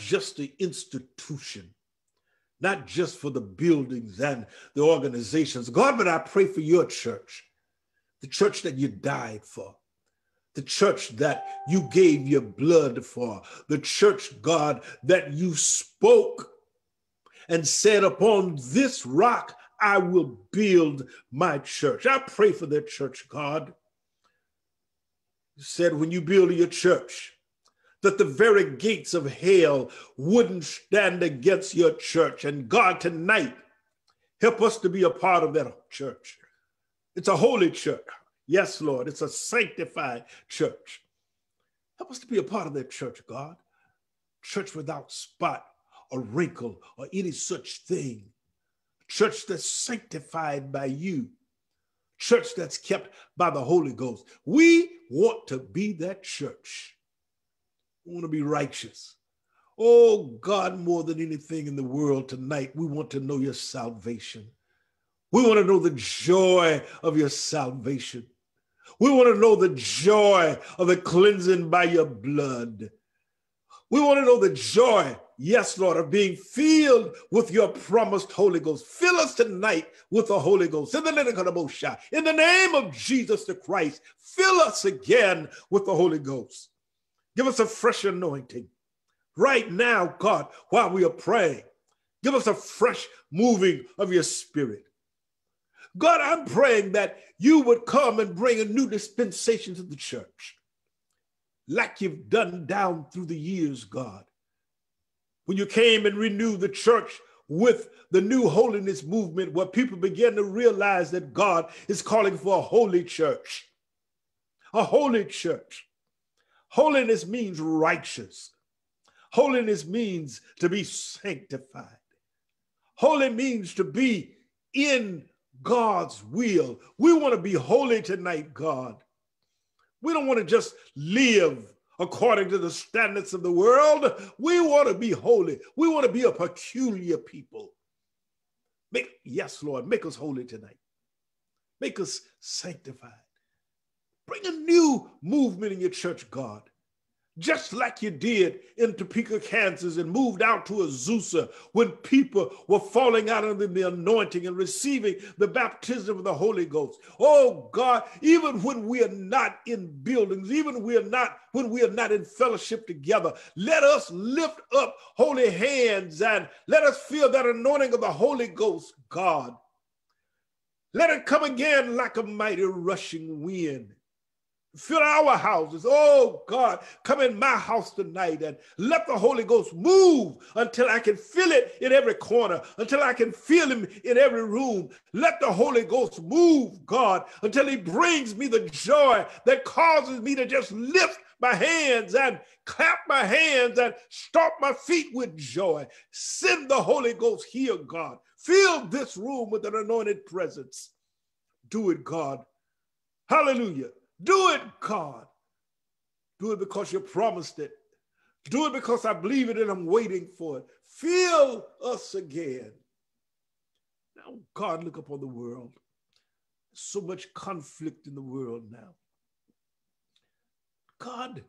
just the institution, not just for the buildings and the organizations. God, but I pray for your church, the church that you died for, the church that you gave your blood for, the church, God, that you spoke and said, Upon this rock I will build my church. I pray for their church, God. You said, When you build your church, that the very gates of hell wouldn't stand against your church. And God, tonight, help us to be a part of that church. It's a holy church. Yes, Lord, it's a sanctified church. Help us to be a part of that church, God. Church without spot or wrinkle or any such thing. Church that's sanctified by you. Church that's kept by the Holy Ghost. We want to be that church. We want to be righteous. Oh God, more than anything in the world tonight, we want to know your salvation. We want to know the joy of your salvation. We want to know the joy of the cleansing by your blood. We want to know the joy, yes, Lord, of being filled with your promised Holy Ghost. Fill us tonight with the Holy Ghost. In the name of Jesus the Christ, fill us again with the Holy Ghost. Give us a fresh anointing right now, God, while we are praying. Give us a fresh moving of your spirit. God, I'm praying that you would come and bring a new dispensation to the church, like you've done down through the years, God. When you came and renewed the church with the new holiness movement, where people began to realize that God is calling for a holy church, a holy church. Holiness means righteous. Holiness means to be sanctified. Holy means to be in God's will. We want to be holy tonight, God. We don't want to just live according to the standards of the world. We want to be holy. We want to be a peculiar people. Make, yes, Lord, make us holy tonight. Make us sanctified. Bring a new movement in your church, God just like you did in Topeka, Kansas, and moved out to Azusa when people were falling out under the anointing and receiving the baptism of the Holy Ghost. Oh God, even when we are not in buildings, even we are not when we are not in fellowship together, let us lift up holy hands and let us feel that anointing of the Holy Ghost, God. Let it come again like a mighty rushing wind. Fill our houses. Oh God, come in my house tonight and let the Holy Ghost move until I can feel it in every corner, until I can feel him in every room. Let the Holy Ghost move, God, until he brings me the joy that causes me to just lift my hands and clap my hands and stomp my feet with joy. Send the Holy Ghost here, God. Fill this room with an anointed presence. Do it, God. Hallelujah. Do it, God. Do it because you promised it. Do it because I believe it and I'm waiting for it. Fill us again. Now, God, look upon the world. so much conflict in the world now. God,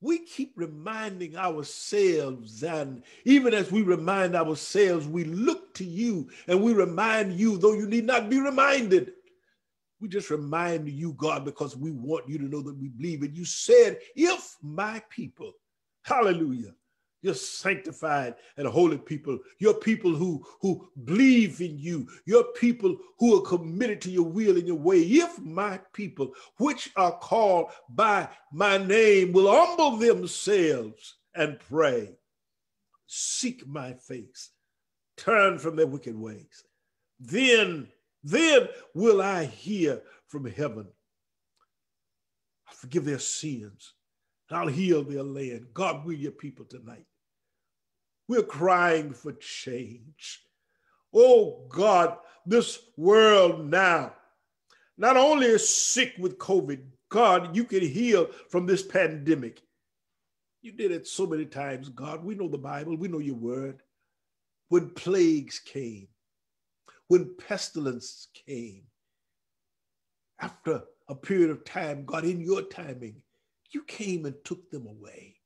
we keep reminding ourselves, and even as we remind ourselves, we look to you and we remind you, though you need not be reminded. We just remind you, God, because we want you to know that we believe it. You said, if my people, hallelujah, you're sanctified and holy people. You're people who, who believe in you. You're people who are committed to your will and your way. If my people, which are called by my name, will humble themselves and pray, seek my face, turn from their wicked ways, then then will I hear from heaven. I'll forgive their sins. And I'll heal their land. God, we're your people tonight. We're crying for change. Oh God, this world now not only is sick with COVID, God, you can heal from this pandemic. You did it so many times, God. We know the Bible, we know your word. When plagues came, when pestilence came, after a period of time, God, in your timing, you came and took them away.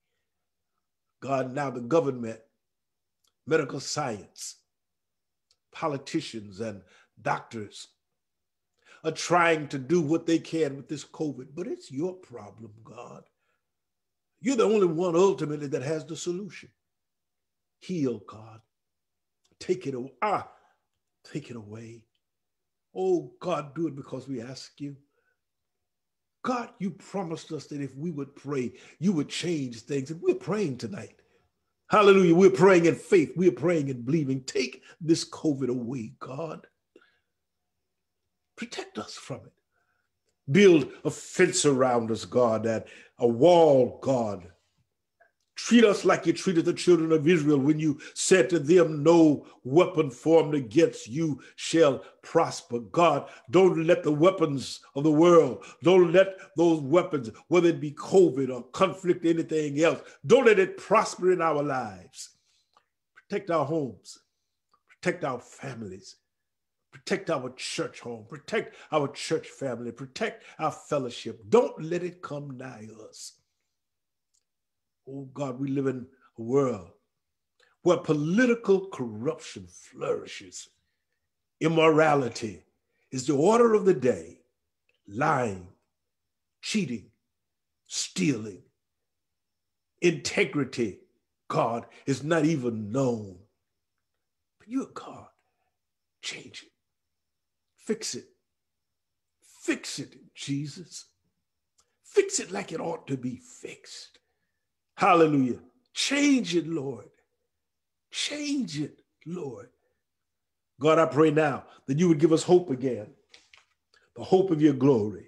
God, now the government, medical science, politicians, and doctors are trying to do what they can with this COVID, but it's your problem, God. You're the only one ultimately that has the solution. Heal, God. Take it away. Ah, take it away. Oh, God, do it because we ask you. God, you promised us that if we would pray, you would change things. And we're praying tonight. Hallelujah. We're praying in faith. We're praying and believing. Take this COVID away, God. Protect us from it. Build a fence around us, God, that a wall, God, Treat us like you treated the children of Israel when you said to them, No weapon formed against you shall prosper. God, don't let the weapons of the world, don't let those weapons, whether it be COVID or conflict, or anything else, don't let it prosper in our lives. Protect our homes, protect our families, protect our church home, protect our church family, protect our fellowship. Don't let it come nigh us. Oh God, we live in a world where political corruption flourishes. Immorality is the order of the day, lying, cheating, stealing. Integrity, God, is not even known. But you're God. Change it. Fix it. Fix it, Jesus. Fix it like it ought to be fixed. Hallelujah. Change it, Lord. Change it, Lord. God, I pray now that you would give us hope again the hope of your glory,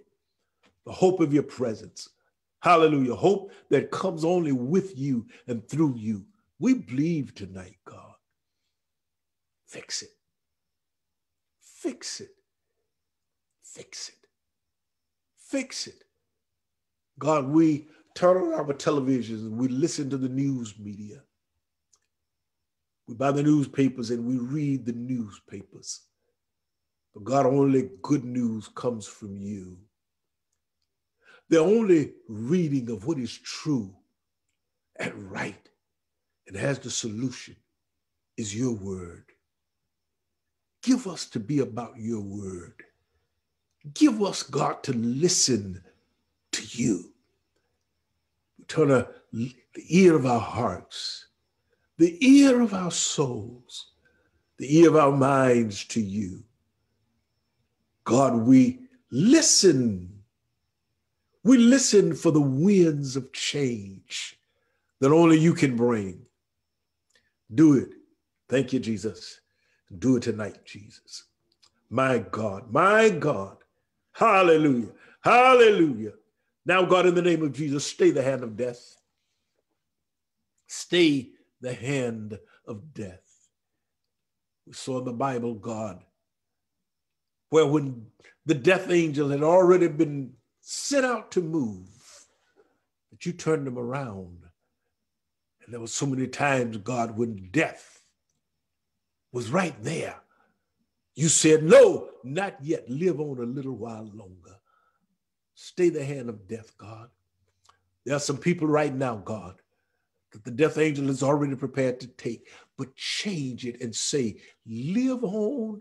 the hope of your presence. Hallelujah. Hope that comes only with you and through you. We believe tonight, God. Fix it. Fix it. Fix it. Fix it. God, we turn on our televisions we listen to the news media. We buy the newspapers and we read the newspapers. But God, only good news comes from you. The only reading of what is true and right and has the solution is your word. Give us to be about your word. Give us, God, to listen to you turn a, the ear of our hearts, the ear of our souls, the ear of our minds to you. God, we listen. We listen for the winds of change that only you can bring. Do it. Thank you, Jesus. Do it tonight, Jesus. My God, my God. Hallelujah. Hallelujah. Now, God, in the name of Jesus, stay the hand of death. Stay the hand of death. We saw in the Bible, God, where when the death angel had already been sent out to move, that you turned them around. And there was so many times, God, when death was right there. You said, No, not yet. Live on a little while longer. Stay the hand of death, God. There are some people right now, God, that the death angel is already prepared to take, but change it and say, live on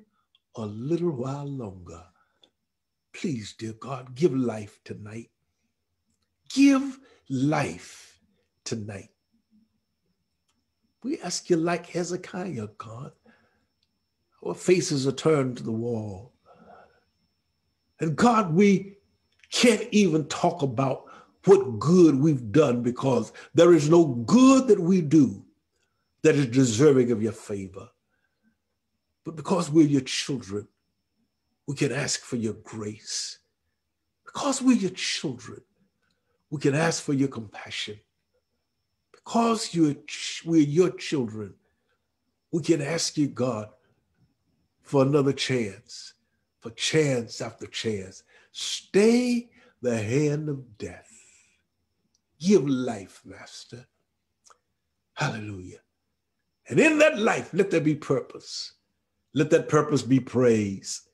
a little while longer. Please, dear God, give life tonight. Give life tonight. We ask you, like Hezekiah, God, our faces are turned to the wall. And God, we can't even talk about what good we've done because there is no good that we do that is deserving of your favor. But because we're your children, we can ask for your grace. Because we're your children, we can ask for your compassion. Because you're, we're your children, we can ask you, God, for another chance, for chance after chance. Stay the hand of death. Give life, Master. Hallelujah. And in that life, let there be purpose. Let that purpose be praise.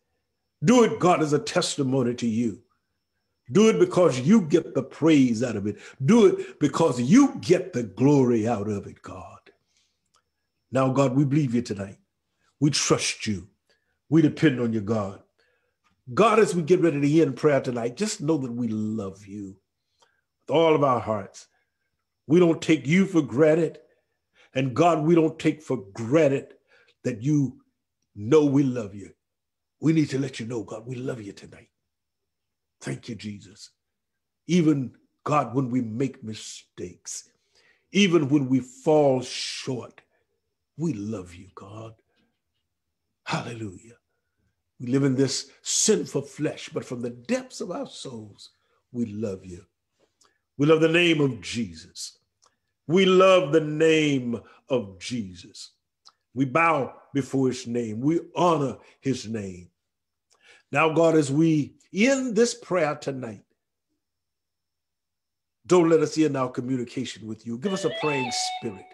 Do it, God, as a testimony to you. Do it because you get the praise out of it. Do it because you get the glory out of it, God. Now, God, we believe you tonight. We trust you. We depend on you, God. God, as we get ready to end prayer tonight, just know that we love you with all of our hearts. We don't take you for granted. And God, we don't take for granted that you know we love you. We need to let you know, God, we love you tonight. Thank you, Jesus. Even, God, when we make mistakes, even when we fall short, we love you, God. Hallelujah. We live in this sinful flesh, but from the depths of our souls, we love you. We love the name of Jesus. We love the name of Jesus. We bow before his name. We honor his name. Now, God, as we end this prayer tonight, don't let us end our communication with you. Give us a praying spirit.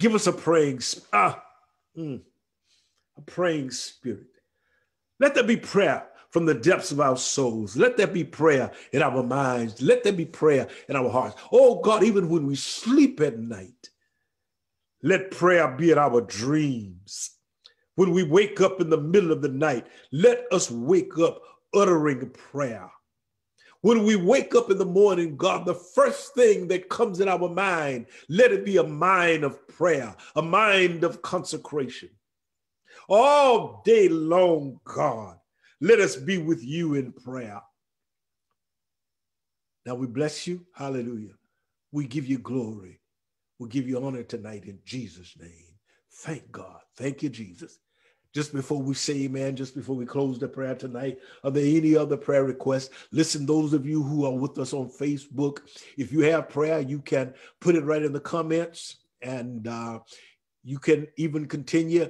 Give us a praying, ah, mm, a praying spirit. Let there be prayer from the depths of our souls. Let there be prayer in our minds. Let there be prayer in our hearts. Oh God, even when we sleep at night, let prayer be in our dreams. When we wake up in the middle of the night, let us wake up uttering prayer. When we wake up in the morning, God, the first thing that comes in our mind, let it be a mind of prayer, a mind of consecration. All day long, God, let us be with you in prayer. Now we bless you. Hallelujah. We give you glory. We give you honor tonight in Jesus' name. Thank God. Thank you, Jesus. Just before we say amen, just before we close the prayer tonight, are there any other prayer requests? Listen, those of you who are with us on Facebook, if you have prayer, you can put it right in the comments and uh, you can even continue.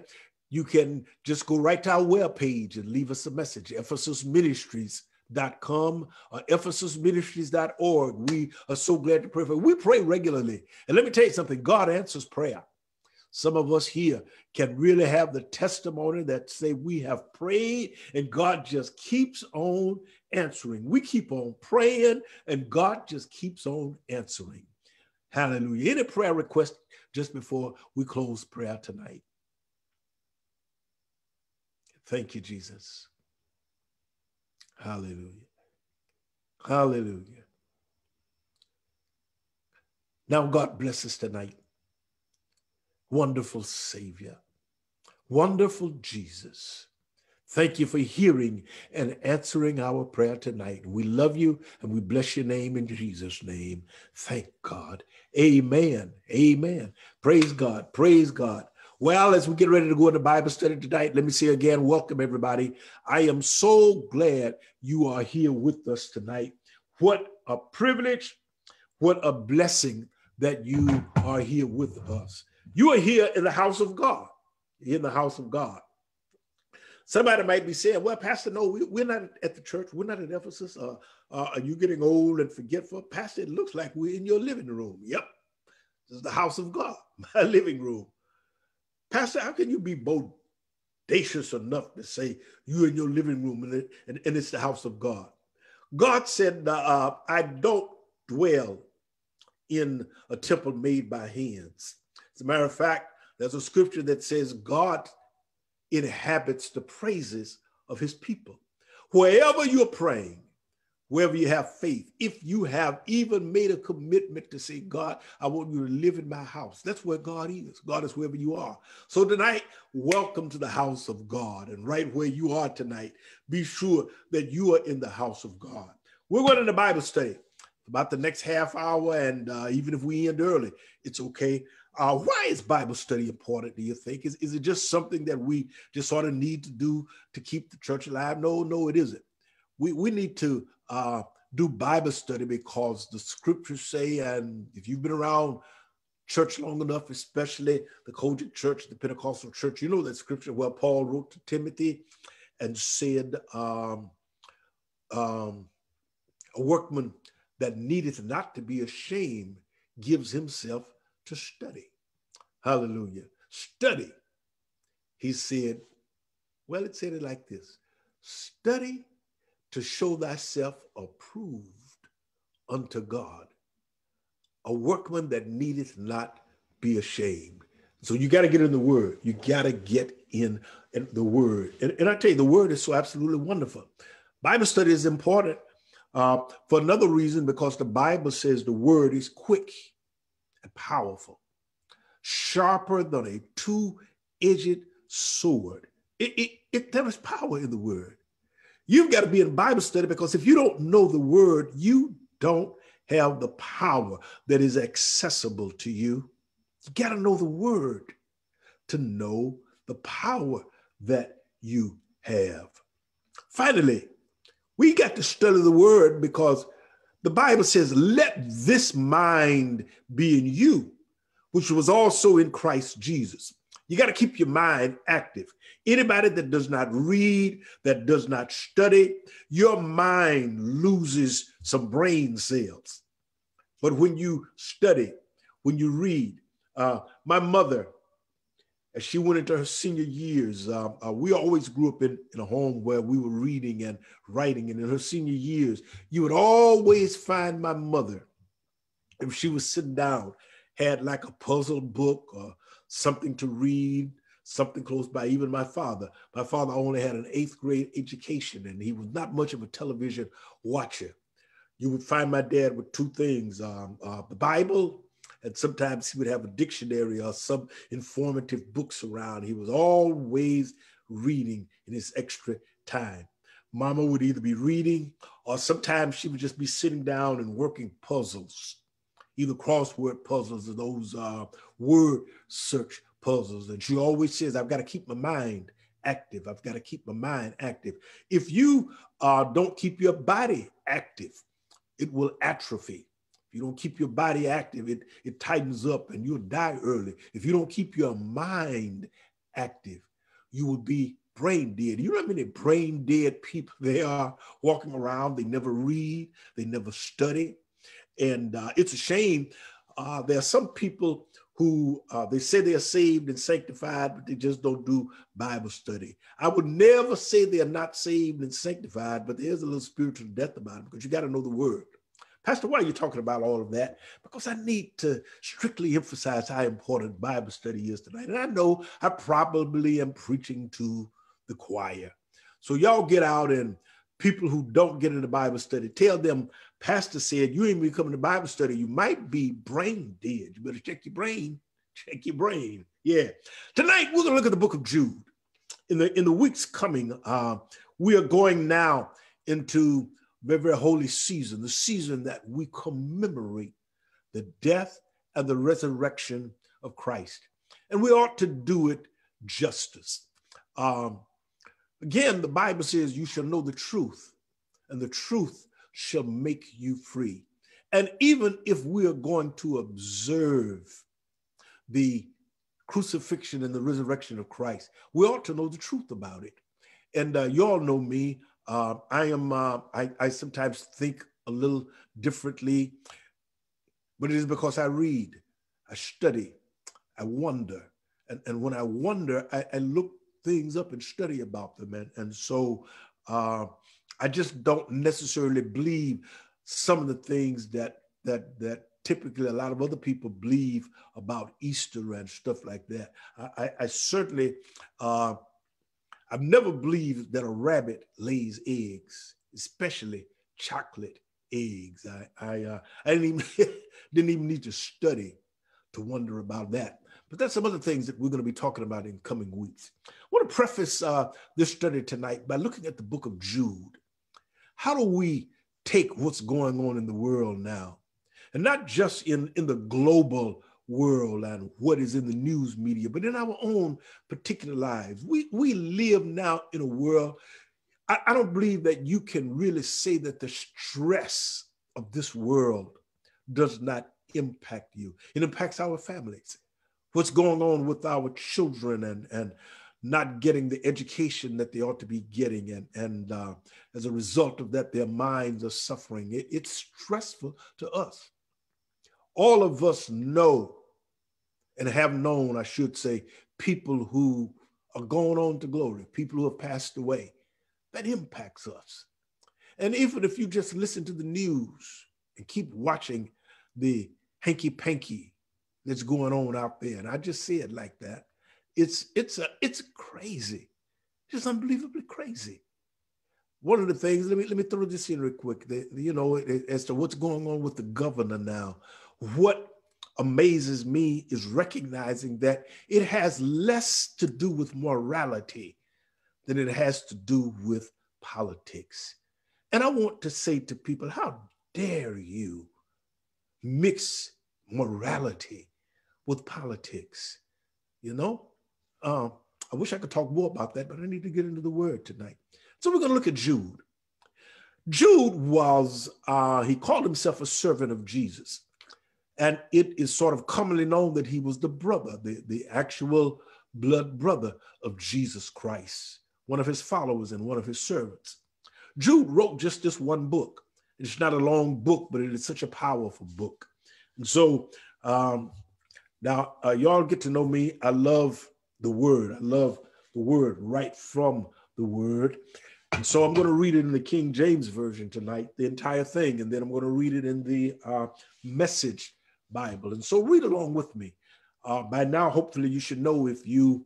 You can just go right to our webpage and leave us a message, EphesusMinistries.com or EphesusMinistries.org. We are so glad to pray for you. We pray regularly. And let me tell you something God answers prayer. Some of us here can really have the testimony that say we have prayed and God just keeps on answering. We keep on praying and God just keeps on answering. Hallelujah. Any prayer request just before we close prayer tonight? Thank you, Jesus. Hallelujah. Hallelujah. Now, God bless us tonight wonderful Savior, wonderful Jesus. Thank you for hearing and answering our prayer tonight. We love you and we bless your name in Jesus' name. Thank God. Amen. Amen. Praise God. Praise God. Well, as we get ready to go into Bible study tonight, let me say again, welcome everybody. I am so glad you are here with us tonight. What a privilege, what a blessing that you are here with us. You are here in the house of God. in the house of God. Somebody might be saying, well, Pastor, no, we, are not at the church. We're not at Ephesus. Uh, uh, are you getting old and forgetful? Pastor, it looks like we're in your living room. Yep. This is the house of God, my living room. Pastor, how can you be bodacious enough to say you're in your living room and, it, and, and it's the house of God? God said, uh, I don't dwell in a temple made by hands. As a matter of fact, there's a scripture that says God inhabits the praises of his people. Wherever you're praying, wherever you have faith, if you have even made a commitment to say, God, I want you to live in my house, that's where God is. God is wherever you are. So tonight, welcome to the house of God. And right where you are tonight, be sure that you are in the house of God. We're going to the Bible study about the next half hour. And uh, even if we end early, it's okay. Uh, why is Bible study important, do you think? Is, is it just something that we just sort of need to do to keep the church alive? No, no, it isn't. We, we need to uh, do Bible study because the scriptures say, and if you've been around church long enough, especially the COGIC church, the Pentecostal church, you know that scripture where Paul wrote to Timothy and said, um, um, a workman that needeth not to be ashamed gives himself to study. Hallelujah. Study. He said, well, it said it like this study to show thyself approved unto God, a workman that needeth not be ashamed. So you got to get in the word. You got to get in, the word. And, and I tell you, the word is so absolutely wonderful. Bible study is important uh, for another reason because the Bible says the word is quick and powerful, sharper than a two edged sword. It, it, it, there is power in the word. You've got to be in Bible study because if you don't know the word, you don't have the power that is accessible to you. You got to know the word to know the power that you have. Finally, we got to study the word because the Bible says, let this mind be in you, which was also in Christ Jesus. You got to keep your mind active. Anybody that does not read, that does not study, your mind loses some brain cells. But when you study, when you read, uh, my mother, as she went into her senior years, uh, uh, we always grew up in, in a home where we were reading and writing. And in her senior years, you would always find my mother, if she was sitting down, had like a puzzle book or something to read, something close by. Even my father, my father only had an eighth grade education and he was not much of a television watcher. You would find my dad with two things um, uh, the Bible, and sometimes he would have a dictionary or some informative books around. He was always reading in his extra time. Mama would either be reading or sometimes she would just be sitting down and working puzzles either crossword puzzles or those uh, word search puzzles. And she always says, I've got to keep my mind active. I've got to keep my mind active. If you uh, don't keep your body active, it will atrophy. If you don't keep your body active, it, it tightens up and you'll die early. If you don't keep your mind active, you will be brain dead. You know how many brain dead people they are walking around? They never read, they never study, and uh, it's a shame. Uh, there are some people who uh, they say they are saved and sanctified, but they just don't do Bible study. I would never say they are not saved and sanctified, but there's a little spiritual death about it because you got to know the word. Pastor, why are you talking about all of that? Because I need to strictly emphasize how important Bible study is tonight. And I know I probably am preaching to the choir. So y'all get out and people who don't get into Bible study, tell them pastor said, you ain't be coming to Bible study. You might be brain dead. You better check your brain. Check your brain. Yeah. Tonight, we're going to look at the book of Jude. In the, in the weeks coming, uh, we are going now into very, very holy season, the season that we commemorate the death and the resurrection of Christ. And we ought to do it justice. Um, again, the Bible says, You shall know the truth, and the truth shall make you free. And even if we are going to observe the crucifixion and the resurrection of Christ, we ought to know the truth about it. And uh, you all know me. Uh, I am. Uh, I, I sometimes think a little differently, but it is because I read, I study, I wonder, and, and when I wonder, I, I look things up and study about them, and and so uh, I just don't necessarily believe some of the things that that that typically a lot of other people believe about Easter and stuff like that. I, I, I certainly uh, I've never believed that a rabbit lays eggs, especially chocolate eggs. I I, uh, I didn't even didn't even need to study to wonder about that. But that's some other things that we're going to be talking about in coming weeks. I want to preface uh, this study tonight by looking at the book of Jude how do we take what's going on in the world now and not just in, in the global world and what is in the news media, but in our own particular lives. We, we live now in a world, I, I don't believe that you can really say that the stress of this world does not impact you. It impacts our families. What's going on with our children and, and not getting the education that they ought to be getting. And, and uh, as a result of that, their minds are suffering. It, it's stressful to us. All of us know and have known, I should say, people who are going on to glory, people who have passed away. That impacts us. And even if you just listen to the news and keep watching the hanky panky that's going on out there, and I just see it like that, it's it's a it's crazy, just unbelievably crazy. One of the things, let me let me throw this in real quick. The, you know, as to what's going on with the governor now, what amazes me is recognizing that it has less to do with morality than it has to do with politics. And I want to say to people, how dare you mix morality with politics? You know, um, I wish I could talk more about that, but I need to get into the word tonight. So we're going to look at Jude. Jude was, uh, he called himself a servant of Jesus. And it is sort of commonly known that he was the brother, the, the actual blood brother of Jesus Christ, one of his followers and one of his servants. Jude wrote just this one book. It's not a long book, but it is such a powerful book. And so um, now uh, y'all get to know me. I love the word. I love the word right from the word. And so I'm going to read it in the King James Version tonight, the entire thing. And then I'm going to read it in the uh, Message Bible. And so read along with me. Uh, by now, hopefully, you should know if you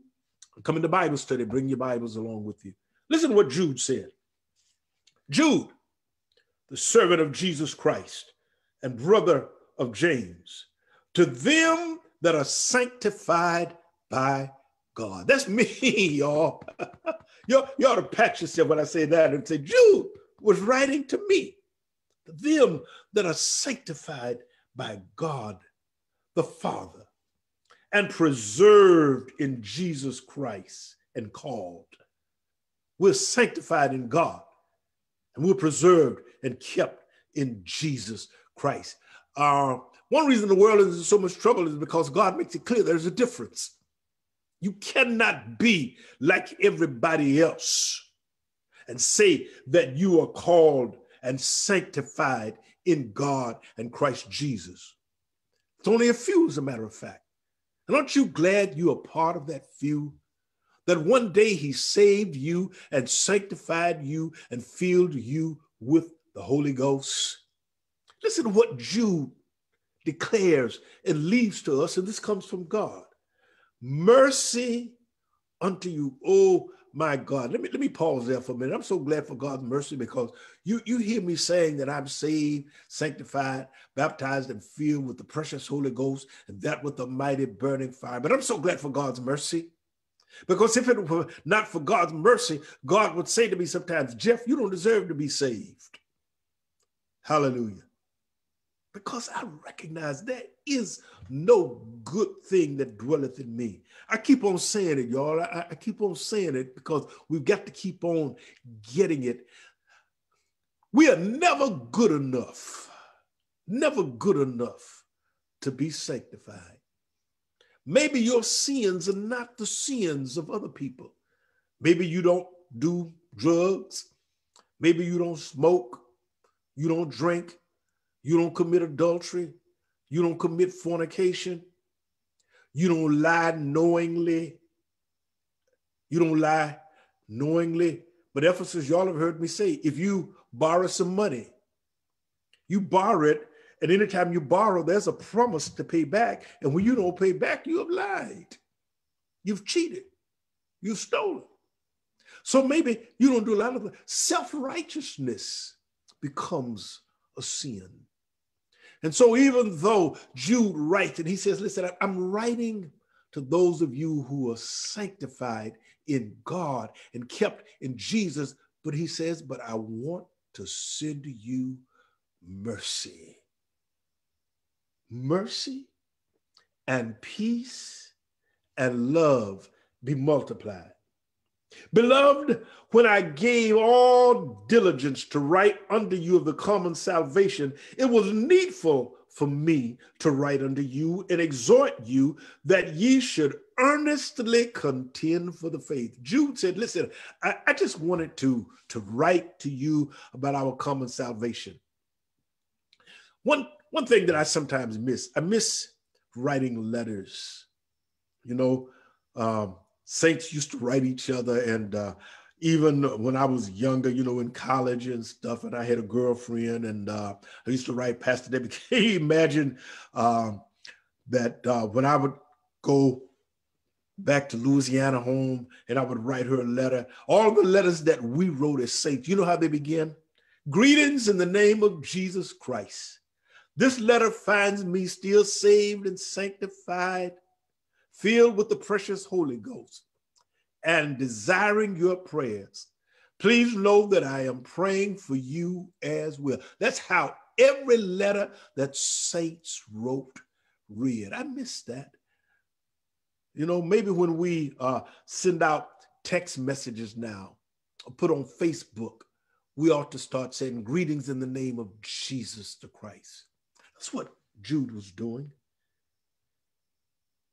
come into Bible study, bring your Bibles along with you. Listen to what Jude said. Jude, the servant of Jesus Christ and brother of James, to them that are sanctified by God. That's me, y'all. you, you ought to pat yourself when I say that and say, Jude was writing to me, them that are sanctified by God the Father and preserved in Jesus Christ and called. We're sanctified in God and we're preserved and kept in Jesus Christ. Uh, one reason the world is in so much trouble is because God makes it clear there's a difference. You cannot be like everybody else and say that you are called and sanctified in God and Christ Jesus. It's only a few, as a matter of fact. And aren't you glad you are part of that few? That one day he saved you and sanctified you and filled you with the Holy Ghost. Listen to what Jude declares and leaves to us, and this comes from God. Mercy unto you, oh my God. Let me let me pause there for a minute. I'm so glad for God's mercy because you you hear me saying that I'm saved, sanctified, baptized, and filled with the precious Holy Ghost, and that with the mighty burning fire. But I'm so glad for God's mercy. Because if it were not for God's mercy, God would say to me sometimes, Jeff, you don't deserve to be saved. Hallelujah. Because I recognize there is no good thing that dwelleth in me. I keep on saying it, y'all. I, I keep on saying it because we've got to keep on getting it. We are never good enough, never good enough to be sanctified. Maybe your sins are not the sins of other people. Maybe you don't do drugs. Maybe you don't smoke. You don't drink. You don't commit adultery. You don't commit fornication. You don't lie knowingly. You don't lie knowingly. But Ephesus, y'all have heard me say, if you borrow some money, you borrow it and anytime you borrow, there's a promise to pay back. And when you don't pay back, you have lied. You've cheated. You've stolen. So maybe you don't do a lot of self righteousness becomes a sin. And so, even though Jude writes, and he says, Listen, I'm writing to those of you who are sanctified in God and kept in Jesus, but he says, But I want to send you mercy mercy and peace and love be multiplied. Beloved, when I gave all diligence to write unto you of the common salvation, it was needful for me to write unto you and exhort you that ye should earnestly contend for the faith. Jude said, Listen, I, I just wanted to, to write to you about our common salvation. One, one thing that I sometimes miss, I miss writing letters. You know, um, saints used to write each other, and uh, even when I was younger, you know, in college and stuff, and I had a girlfriend, and uh, I used to write Pastor Debbie. Can you imagine um, that uh, when I would go back to Louisiana home and I would write her a letter, all the letters that we wrote as saints, you know how they begin? Greetings in the name of Jesus Christ. This letter finds me still saved and sanctified, filled with the precious Holy Ghost, and desiring your prayers. Please know that I am praying for you as well. That's how every letter that saints wrote read. I miss that. You know, maybe when we uh, send out text messages now, or put on Facebook, we ought to start saying greetings in the name of Jesus the Christ. That's what Jude was doing.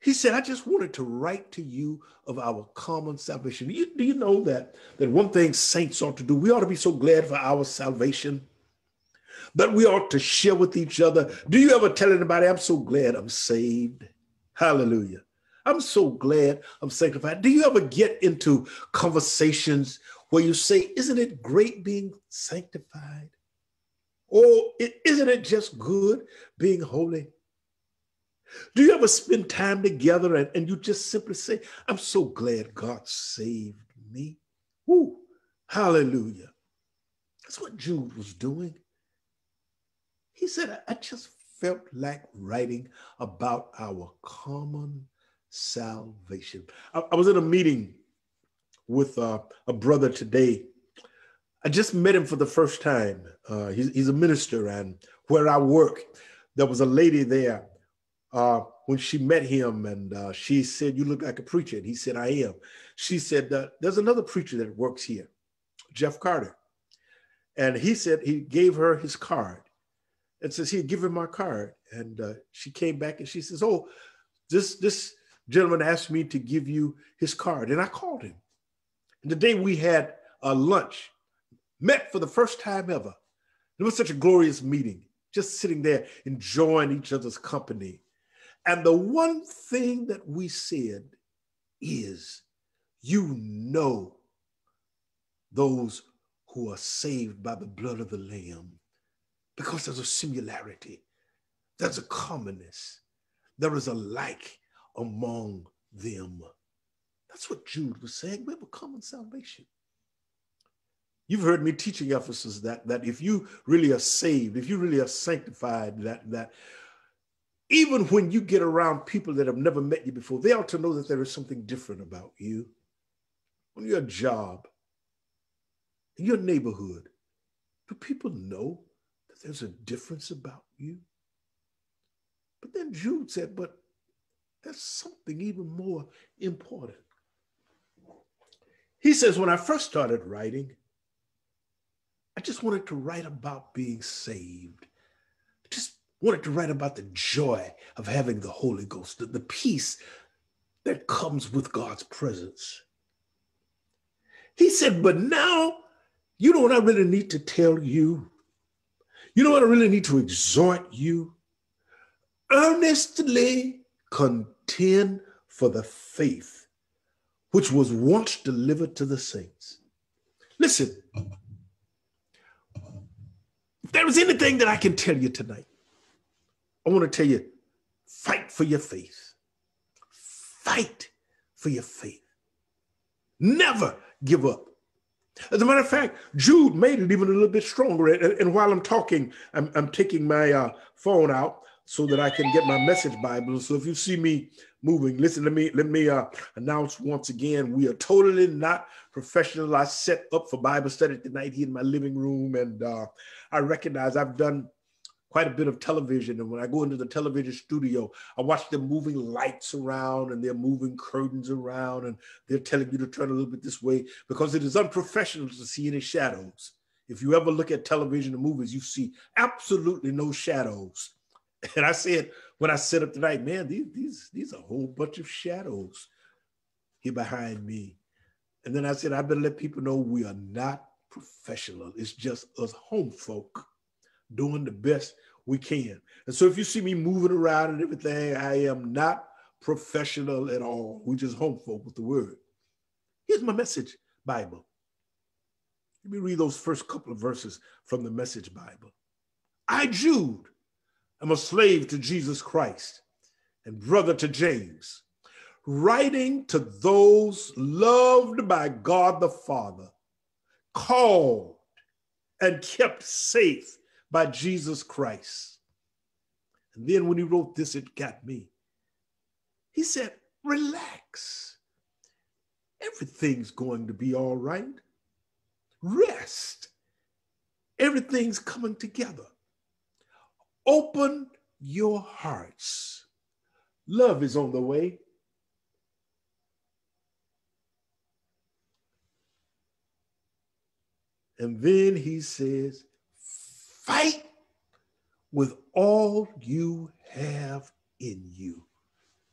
He said, I just wanted to write to you of our common salvation. Do you, do you know that, that one thing saints ought to do? We ought to be so glad for our salvation that we ought to share with each other. Do you ever tell anybody, I'm so glad I'm saved? Hallelujah. I'm so glad I'm sanctified. Do you ever get into conversations where you say, Isn't it great being sanctified? Or isn't it just good being holy? Do you ever spend time together and, and you just simply say, I'm so glad God saved me? Woo, hallelujah. That's what Jude was doing. He said, I just felt like writing about our common salvation. I, I was in a meeting with uh, a brother today. I just met him for the first time. Uh, he's, he's, a minister, and where I work, there was a lady there. Uh, when she met him, and uh, she said, "You look like a preacher," and he said, "I am." She said, "There's another preacher that works here, Jeff Carter," and he said he gave her his card, and says he'd give her my card, and uh, she came back and she says, "Oh, this this gentleman asked me to give you his card, and I called him. And the day we had a lunch, met for the first time ever. It was such a glorious meeting, just sitting there enjoying each other's company. And the one thing that we said is, you know those who are saved by the blood of the Lamb, because there's a similarity, there's a commonness, there is a like among them. That's what Jude was saying. We have a common salvation. You've heard me teaching Ephesus that, that if you really are saved, if you really are sanctified, that, that even when you get around people that have never met you before, they ought to know that there is something different about you. On your job, in your neighborhood, do people know that there's a difference about you? But then Jude said, but there's something even more important. He says, when I first started writing, I just wanted to write about being saved. Wanted to write about the joy of having the Holy Ghost, the, the peace that comes with God's presence. He said, but now, you know what I really need to tell you? You know what I really need to exhort you? Earnestly contend for the faith which was once delivered to the saints. Listen, if there is anything that I can tell you tonight, I want to tell you fight for your faith. Fight for your faith. Never give up. As a matter of fact, Jude made it even a little bit stronger. And, and while I'm talking, I'm, I'm taking my uh, phone out so that I can get my message Bible. So if you see me moving, listen to me. Let me uh, announce once again: we are totally not professional. I set up for Bible study tonight here in my living room, and uh, I recognize I've done quite a bit of television. And when I go into the television studio, I watch them moving lights around and they're moving curtains around, and they're telling you to turn a little bit this way because it is unprofessional to see any shadows. If you ever look at television and movies, you see absolutely no shadows And I said, when I set up tonight, man, these, these, these are a whole bunch of shadows here behind me. And then I said, I better let people know we are not professional. It's just us home folk doing the best we can. And so if you see me moving around and everything, I am not professional at all. We just home folk with the word. Here's my message Bible. Let me read those first couple of verses from the Message Bible. I, Jude, am a slave to Jesus Christ and brother to James, writing to those loved by God the Father, called and kept safe by Jesus Christ. And then when he wrote this, it got me. He said, Relax. Everything's going to be all right. Rest. Everything's coming together. Open your hearts. Love is on the way. And then he says, fight with all you have in you.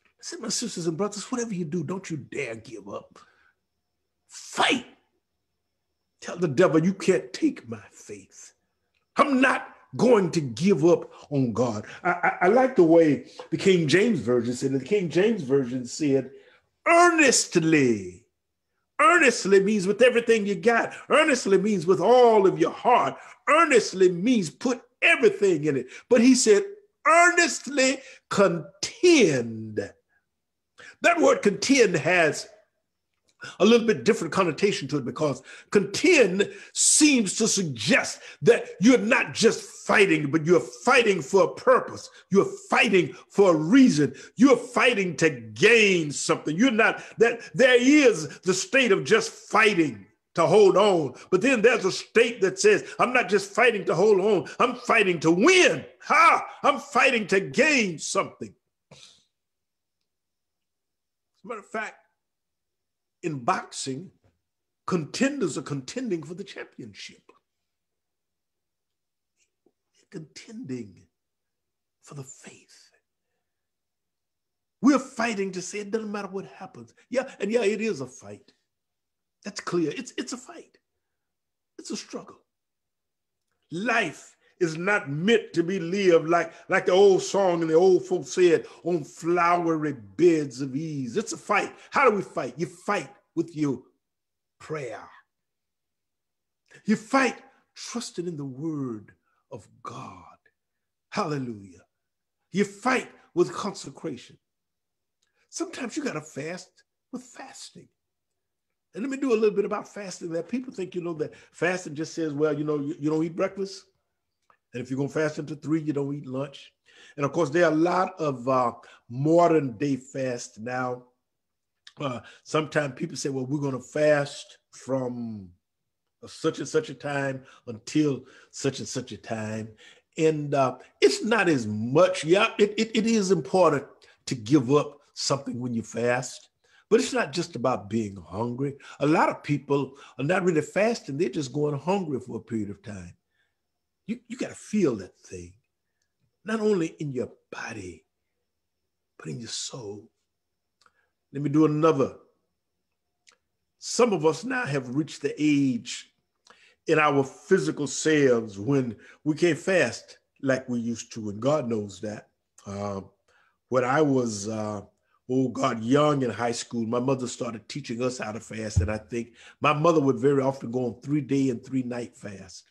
I said, my sisters and brothers, whatever you do, don't you dare give up. Fight. Tell the devil, you can't take my faith. I'm not going to give up on God. I, I, I like the way the King James Version said, the King James Version said, earnestly. Earnestly means with everything you got. Earnestly means with all of your heart. Earnestly means put everything in it. But he said, earnestly contend. That word contend has a little bit different connotation to it because contend seems to suggest that you're not just fighting, but you're fighting for a purpose. You're fighting for a reason. You're fighting to gain something. You're not that there is the state of just fighting to hold on. But then there's a state that says, I'm not just fighting to hold on, I'm fighting to win. Ha! I'm fighting to gain something. As a matter of fact, in boxing, contenders are contending for the championship. Contending for the faith. We're fighting to say it doesn't matter what happens. Yeah, and yeah, it is a fight. That's clear. It's, it's a fight, it's a struggle. Life is not meant to be lived like, like the old song and the old folks said, on flowery beds of ease. It's a fight. How do we fight? You fight with your prayer. You fight trusting in the word of God. Hallelujah. You fight with consecration. Sometimes you got to fast with fasting. And let me do a little bit about fasting that people think, you know, that fasting just says, well, you know, you, you don't eat breakfast. And if you're going to fast into three, you don't eat lunch. And of course, there are a lot of uh, modern day fast now. Uh, sometimes people say, well, we're going to fast from such and such a time until such and such a time. And uh, it's not as much. Yeah, it, it, it is important to give up something when you fast. But it's not just about being hungry. A lot of people are not really fasting, they're just going hungry for a period of time. You, you got to feel that thing, not only in your body, but in your soul. Let me do another. Some of us now have reached the age in our physical selves when we can't fast like we used to, and God knows that. Uh, when I was, uh, oh God, young in high school, my mother started teaching us how to fast, and I think my mother would very often go on three day and three night fast.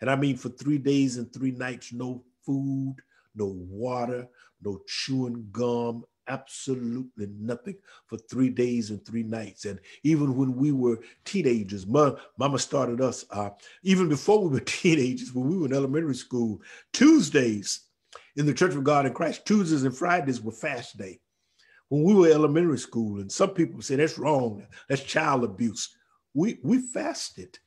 And I mean, for three days and three nights, no food, no water, no chewing gum, absolutely nothing for three days and three nights. And even when we were teenagers, mama started us, uh, even before we were teenagers, when we were in elementary school, Tuesdays in the Church of God in Christ, Tuesdays and Fridays were fast day. When we were elementary school, and some people say that's wrong, that's child abuse. We, we fasted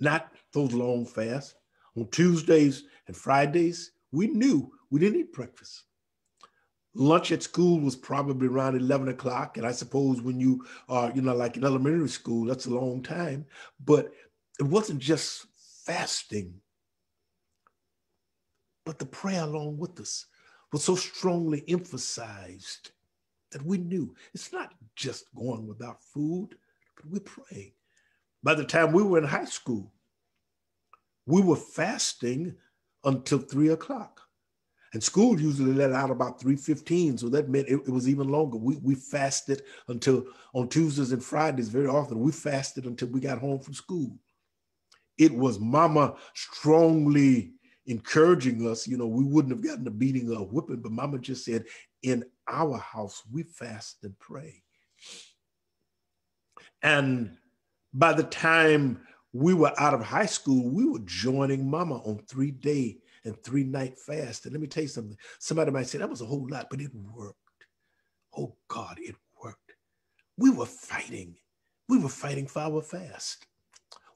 not those long fasts. On Tuesdays and Fridays, we knew we didn't eat breakfast. Lunch at school was probably around 11 o'clock. And I suppose when you are, you know, like in elementary school, that's a long time. But it wasn't just fasting, but the prayer along with us was so strongly emphasized that we knew it's not just going without food, but we're praying. By the time we were in high school, we were fasting until three o'clock. And school usually let out about 3.15, so that meant it, it, was even longer. We, we fasted until on Tuesdays and Fridays very often. We fasted until we got home from school. it was mama strongly encouraging us. You know, we wouldn't have gotten a beating or a whipping, but mama just said, in our house, we fast and pray. And by the time we were out of high school, we were joining mama on three day and three night fast. And let me tell you something. Somebody might say that was a whole lot, but it worked. Oh God, it worked. We were fighting. We were fighting for our fast.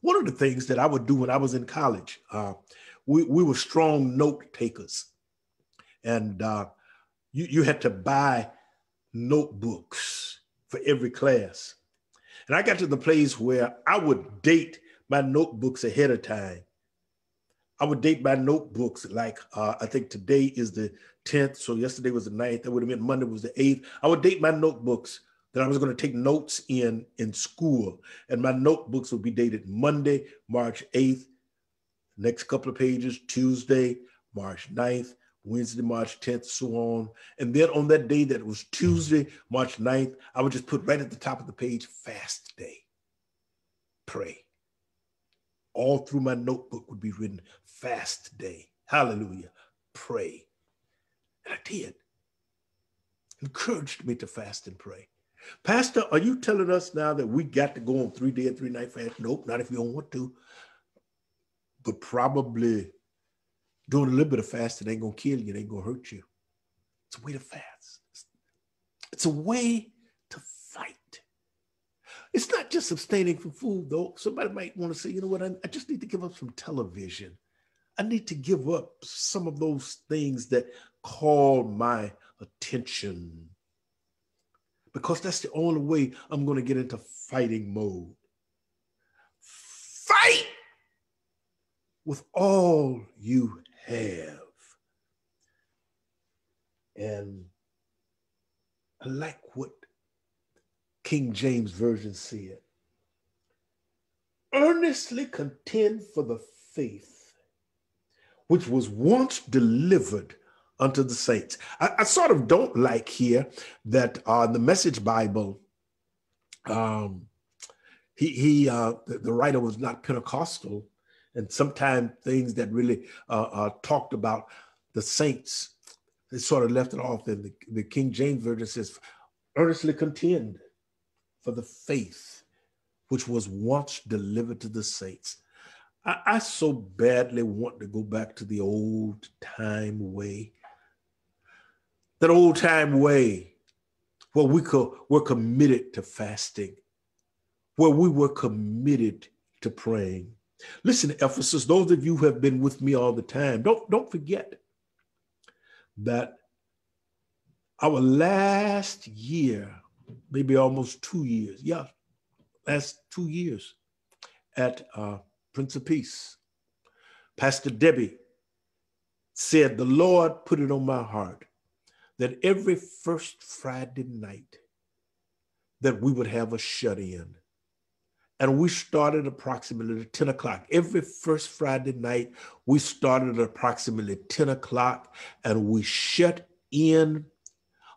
One of the things that I would do when I was in college, uh, we, we were strong note takers. And uh, you, you had to buy notebooks for every class. And I got to the place where I would date my notebooks ahead of time. I would date my notebooks like uh, I think today is the 10th, so yesterday was the 9th. That would have meant Monday was the 8th. I would date my notebooks that I was going to take notes in in school, and my notebooks would be dated Monday, March 8th. Next couple of pages, Tuesday, March 9th, Wednesday, March 10th, so on. And then on that day that was Tuesday, March 9th, I would just put right at the top of the page, fast day. Pray. All through my notebook would be written, fast day. Hallelujah. Pray. And I did. Encouraged me to fast and pray. Pastor, are you telling us now that we got to go on three day and three night fast? Nope, not if you don't want to. But probably doing a little bit of fasting ain't gonna kill you, it ain't gonna hurt you. It's a way to fast. It's a way to fight. It's not just abstaining from food, though. Somebody might want to say, you know what, I, I just need to give up some television. I need to give up some of those things that call my attention because that's the only way I'm going to get into fighting mode. Fight with all you have. And I like what King James Version said. Earnestly contend for the faith which was once delivered unto the saints. I, I sort of don't like here that uh, the Message Bible, um, he, he uh, the, the writer was not Pentecostal, and sometimes things that really uh, talked about the saints, they sort of left it off. And the, the King James Version says, earnestly contend for the faith which was once delivered to the saints. I, I so badly want to go back to the old time way, that old time way where we co- were committed to fasting, where we were committed to praying Listen, Ephesus, those of you who have been with me all the time, don't, don't forget that our last year, maybe almost two years, yeah, last two years at uh, Prince of Peace, Pastor Debbie said, The Lord put it on my heart that every first Friday night that we would have a shut in and we started approximately 10 o'clock. Every first Friday night, we started at approximately 10 o'clock and we shut in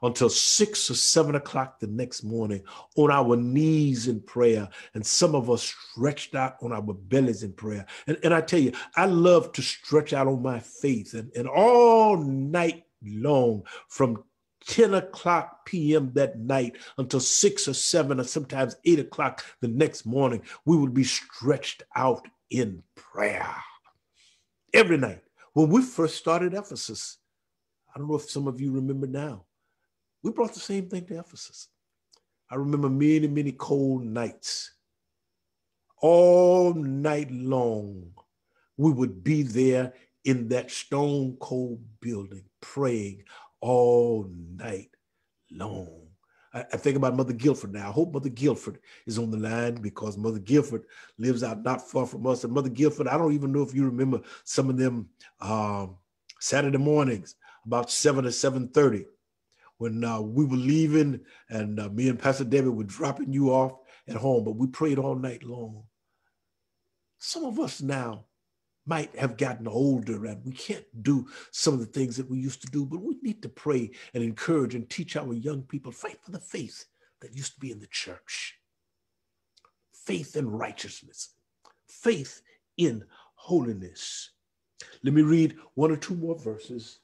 until six or seven o'clock the next morning on our knees in prayer. And some of us stretched out on our bellies in prayer. And, and I tell you, I love to stretch out on my faith and, and all night long from 10 o'clock p.m. that night until 6 or 7 or sometimes 8 o'clock the next morning, we would be stretched out in prayer every night. When we first started Ephesus, I don't know if some of you remember now, we brought the same thing to Ephesus. I remember many, many cold nights. All night long, we would be there in that stone cold building praying all night long. I, I, think about Mother Guilford now. I hope Mother Guilford is on the line because Mother Guilford lives out not far from us. And Mother Guilford, I don't even know if you remember some of them um, Saturday mornings about 7 or 7.30 when uh, we were leaving and uh, me and Pastor David were dropping you off at home, but we prayed all night long. Some of us now might have gotten older and we can't do some of the things that we used to do, but we need to pray and encourage and teach our young people fight for the faith that used to be in the church. Faith and righteousness, faith in holiness. Let me read one or two more verses.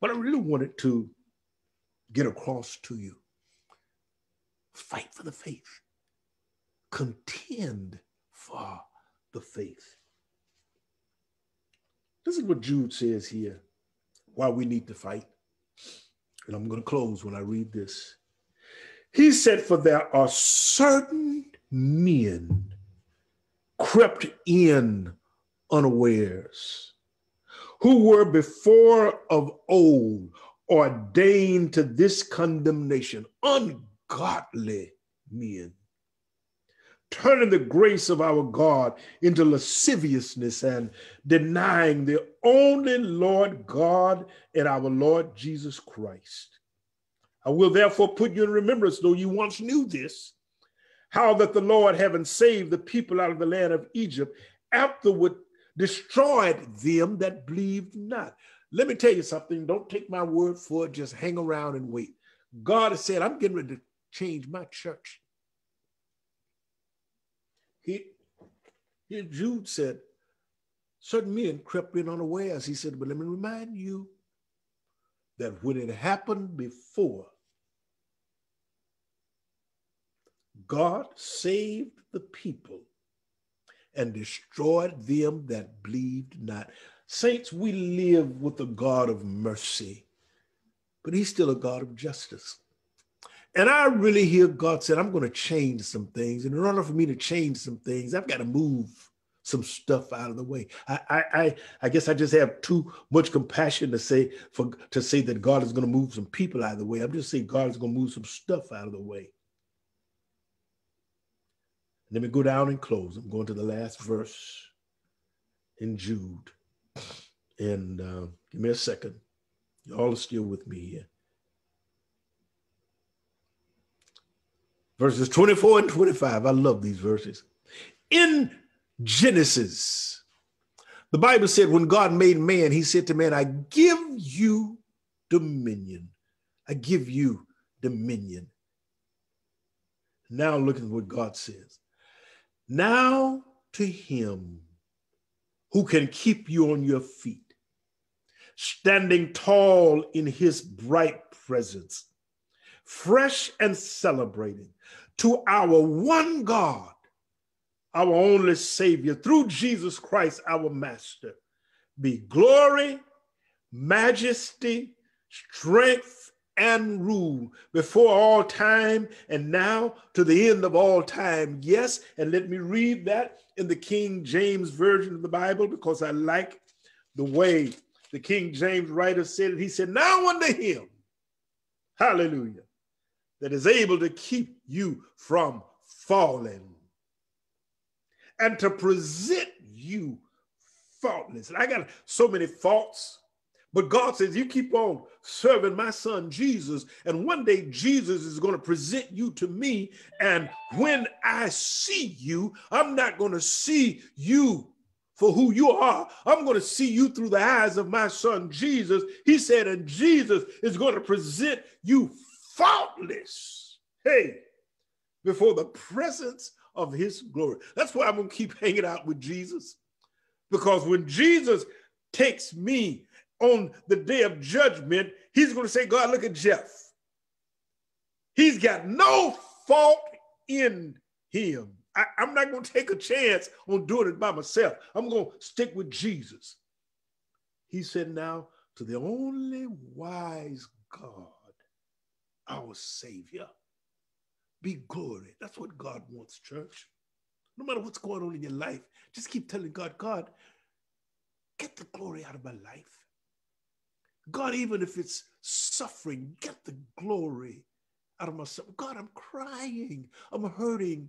But I really wanted to get across to you. Fight for the faith. Contend for the faith. This is what Jude says here why we need to fight. And I'm going to close when I read this. He said, For there are certain men crept in unawares, who were before of old ordained to this condemnation, ungodly men, turning the grace of our God into lasciviousness and denying the only Lord God and our Lord Jesus Christ. I will therefore put you in remembrance, though you once knew this, how that the Lord, having saved the people out of the land of Egypt, afterward destroyed them that believed not. Let me tell you something. Don't take my word for it. Just hang around and wait. God has said, I'm getting ready to change my church. He, here Jude said, certain men crept in unawares. He said, but let me remind you that when it happened before, God saved the people and destroyed them that believed not. Saints, we live with a God of mercy, but he's still a God of justice. And I really hear God said, I'm going to change some things. And in order for me to change some things, I've got to move some stuff out of the way. I, I, I, guess I just have too much compassion to say for to say that God is going to move some people out of the way. I'm just saying God is going to move some stuff out of the way. Let me go down and close. I'm going to the last verse in Jude. And uh, give me a second. You all are still with me here. Verses 24 and 25. I love these verses. In Genesis, the Bible said, when God made man, he said to man, I give you dominion. I give you dominion. Now look at what God says. Now to him who can keep you on your feet, standing tall in his bright presence, fresh and celebrating, to our one God, our only Savior, through Jesus Christ, our Master, be glory, majesty, strength, and rule before all time and now to the end of all time. Yes, and let me read that in the King James Version of the Bible because I like the way the King James writer said it. He said, Now unto him, hallelujah, that is able to keep you from falling and to present you faultless. And I got so many faults but God says, You keep on serving my son Jesus, and one day Jesus is going to present you to me. And when I see you, I'm not going to see you for who you are. I'm going to see you through the eyes of my son Jesus. He said, and Jesus is going to present you faultless. Hey, before the presence of his glory. That's why I'm going to keep hanging out with Jesus. Because when Jesus takes me on the day of judgment, he's going to say, God, look at Jeff. He's got no fault in him. I, am not going to take a chance on doing it by myself. I'm going to stick with Jesus. He said, Now to the only wise God, our Savior, be glory. That's what God wants, church. No matter what's going on in your life, just keep telling God, God, get the glory out of my life. God, even if it's suffering, get the glory out of myself. God, I'm crying, I'm hurting.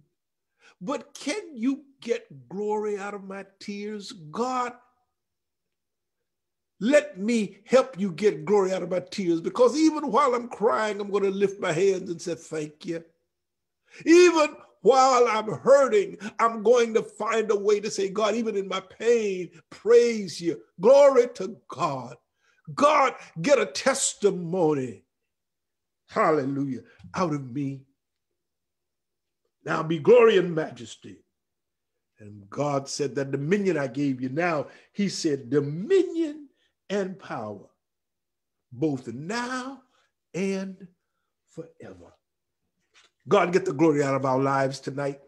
But can you get glory out of my tears? God, let me help you get glory out of my tears because even while I'm crying, I'm going to lift my hands and say, Thank you. Even while I'm hurting, I'm going to find a way to say, God, even in my pain, praise you. Glory to God. God, get a testimony, hallelujah, out of me. Now be glory and majesty And God said, That dominion I gave you now, He said, dominion and power, both now and forever. God, get the glory out of our lives tonight.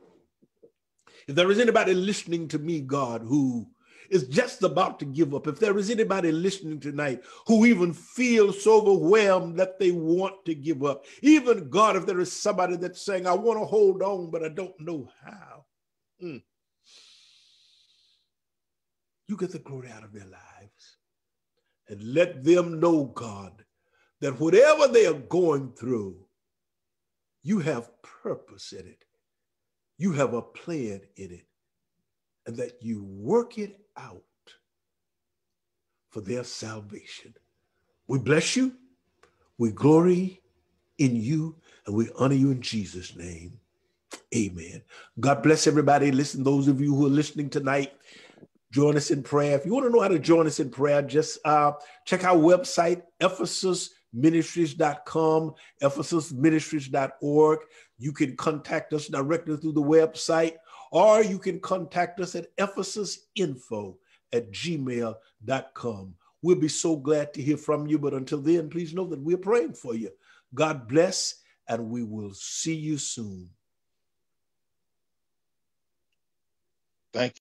If there is anybody listening to me, God, who is just about to give up, if there is anybody listening tonight who even feels so overwhelmed that they want to give up, even God, if there is somebody that's saying, I want to hold on, but I don't know how. Mm. You get the glory out of their lives and let them know, God, that whatever they are going through, you have purpose in it. You have a plan in it, and that you work it out for their salvation. We bless you, we glory in you, and we honor you in Jesus' name. Amen. God bless everybody. Listen, those of you who are listening tonight, join us in prayer. If you want to know how to join us in prayer, just uh, check our website, ephesusministries.com, ephesusministries.org. You can contact us directly through the website, or you can contact us at ephesusinfo at gmail.com. We'll be so glad to hear from you. But until then, please know that we're praying for you. God bless, and we will see you soon. Thank you.